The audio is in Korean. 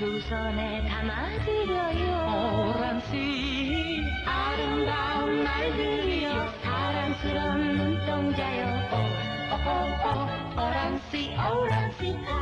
두 손에 담아드려요 오란 씨, 아름다운 말들이여 사랑스러운 눈동자요 오, 오, 오, 오, 오랑씨 오란 씨.